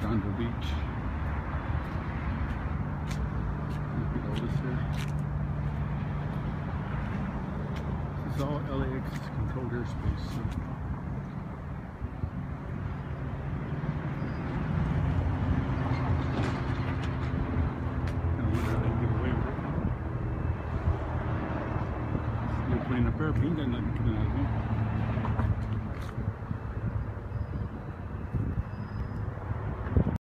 Redondo Beach. Look at all this here. This is all LAX controlled airspace. So. Kinda wonder how they get it.